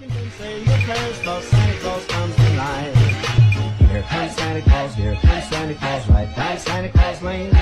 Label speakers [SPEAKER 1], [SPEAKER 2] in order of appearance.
[SPEAKER 1] Say your Santa Claus. Here comes Santa Claus, here comes Santa Claus, right down Santa Claus Lane.